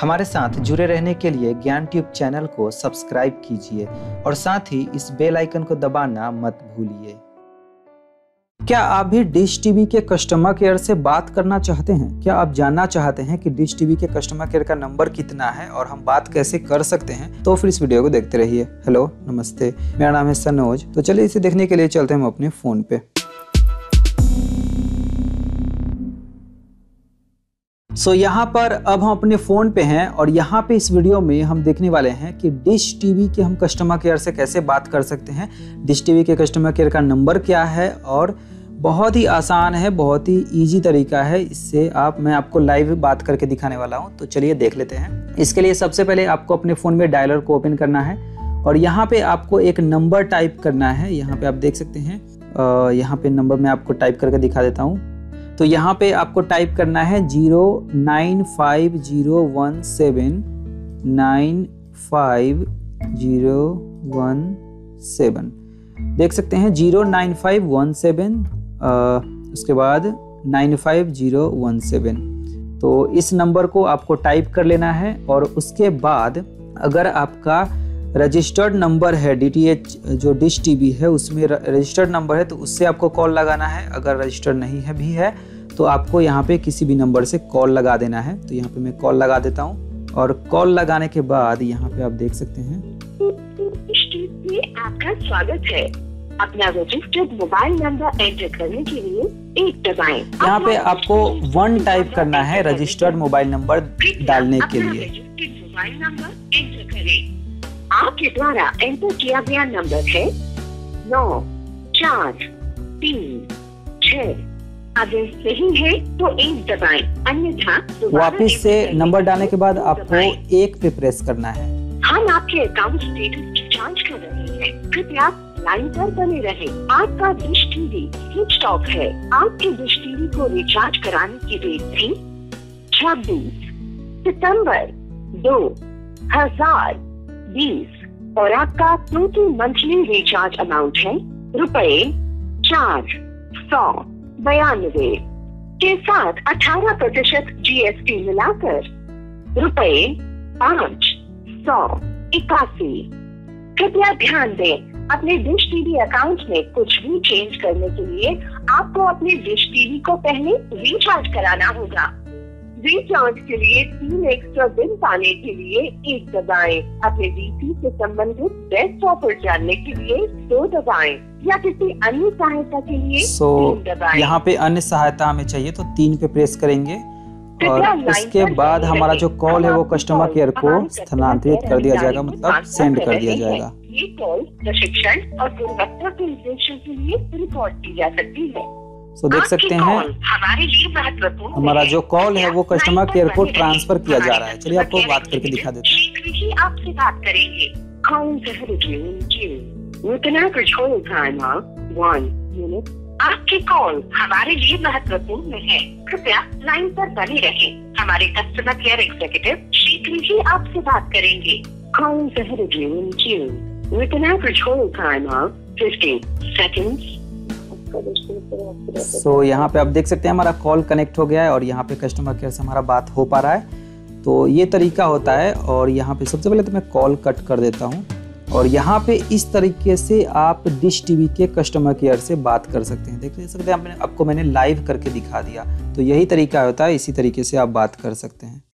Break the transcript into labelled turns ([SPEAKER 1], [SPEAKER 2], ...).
[SPEAKER 1] हमारे साथ जुड़े रहने के लिए ज्ञान ट्यूब चैनल को सब्सक्राइब कीजिए और साथ ही इस बेल आइकन को दबाना मत भूलिए। क्या आप भी डिश टीवी के कस्टमर केयर से बात करना चाहते हैं? क्या आप जानना चाहते हैं कि डिश टीवी के कस्टमर केयर का नंबर कितना है और हम बात कैसे कर सकते हैं? तो फिर इस वीडियो को देखते रहिए। हेलो, नमस्ते। मेरा नाम है सनोज। तो चलिए इसे देखने के लिए चलते हैं हम अपने फ़ोन पे। सो so, यहाँ पर अब हम अपने फ़ोन पे हैं और यहाँ पे इस वीडियो में हम देखने वाले हैं कि डिश टीवी के हम कस्टमर केयर से कैसे बात कर सकते हैं। डिश टीवी के कस्टमर केयर का नंबर क्या है और बहुत ही आसान है बहुत ही इजी तरीका है। इससे आप मैं आपको लाइव बात करके दिखाने वाला हूँ। तो चलिए देख लेते हैं। इसके लिए सबसे पहले आपको अपने फ़ोन में डायलर को ओपन करना है और यहाँ पे आपको एक नंबर टाइप करना है। यहाँ पे आप देख सकते हैं। यहाँ पे नंबर मैं आपको टाइप करके दिखा देता हूँ। तो यहाँ पे आपको टाइप करना है zero nine five zero one seven nine five zero one seven देख सकते हैं zero nine five one seven उसके बाद nine five zero one seven तो इस नंबर को आपको टाइप कर लेना है और उसके बाद अगर आपका रजिस्टर्ड नंबर है डी जो डिश टीवी है उसमें रजिस्टर्ड नंबर है तो उससे आपको कॉल लगाना है। अगर रजिस्टर्ड नहीं है भी है तो आपको यहाँ पे किसी भी नंबर से कॉल लगा देना है। तो यहाँ पे मैं कॉल लगा देता हूँ। और कॉल लगाने के बाद यहाँ पे आप देख सकते हैं।
[SPEAKER 2] आपका स्वागत है। अपना रजिस्टर्ड मोबाइल नंबर एंटर करने के लिए एक दबाएँ।
[SPEAKER 1] यहाँ पे आपको वन टाइप करना है रजिस्टर्ड मोबाइल नंबर डालने के लिए।
[SPEAKER 2] मोबाइल नंबर एंटर करें। आपके द्वारा एंटर किया गया नंबर है नौ चार तीन छः अगर सही है तो एक दबाएँ। अन्यथा
[SPEAKER 1] वापिस से नंबर डालने के बाद आपको एक पे प्रेस करना है।
[SPEAKER 2] हम आपके अकाउंट स्टेटस की जाँच कर रहे हैं। कृपया लाइन पर बने रहे। आपका डिश टीवी स्विच ऑफ़ है। आपके डिश टीवी को रिचार्ज कराने की डेट थी छब्बीस सितंबर दो हज़ार बीस और आपका टोटल मंथली रिचार्ज अमाउंट है रुपए चार सौ बयानवे के साथ 18 प्रतिशत जीएसटी मिलाकर रुपए पाँच सौ इक्यासी। कृपया ध्यान दें, अपने डिश टीवी अकाउंट में कुछ भी चेंज करने के लिए आपको अपने डिश टीवी को पहले रिचार्ज कराना होगा। रिचार्ज के लिए तीन एक्स्ट्रा दिन पाने के लिए एक दबाएँ। अपने डीपी से संबंधित बेस्ट ऑफ़र जानने के लिए दो दबाएँ। या किसी अन्य सहायता के लिए
[SPEAKER 1] so, यहाँ पे अन्य सहायता हमें चाहिए तो तीन पे प्रेस करेंगे। और उसके बाद हमारा जो कॉल है वो कस्टमर केयर को स्थानांतरित कर दिया जाएगा मतलब सेंड कर दिया जाएगा।
[SPEAKER 2] ये कॉल प्रशिक्षण और गुणवत्ता के उद्देश्य के लिए रिकॉर्ड की जा सकती है।
[SPEAKER 1] सो देख सकते हैं।
[SPEAKER 2] हमारे लिए महत्वपूर्ण
[SPEAKER 1] हमारा जो कॉल है वो कस्टमर केयर को ट्रांसफ़र किया जा रहा है। चलिए आपको बात करके दिखा देते
[SPEAKER 2] हैं। आपसे बात करेंगे। आपकी कॉल हमारे लिए महत्वपूर्ण है। कृपया लाइन पर बने रहे। हमारे कस्टमर केयर एग्जीक्यूटिव शीघ्र ही आपसे बात करेंगे। Calls ahead of you in queue with an average hold time of 50 seconds.
[SPEAKER 1] So so, यहाँ पे आप देख सकते हैं हमारा कॉल कनेक्ट हो गया है और यहाँ पे कस्टमर केयर से हमारा बात हो पा रहा है। तो ये तरीका होता है और यहाँ पे सबसे पहले तो मैं कॉल कट कर देता हूँ और यहाँ पे इस तरीके से आप डिश टीवी के कस्टमर केयर से बात कर सकते हैं। देख सकते हैं आपने आपको मैंने लाइव करके दिखा दिया। तो यही तरीका होता है इसी तरीके से आप बात कर सकते हैं।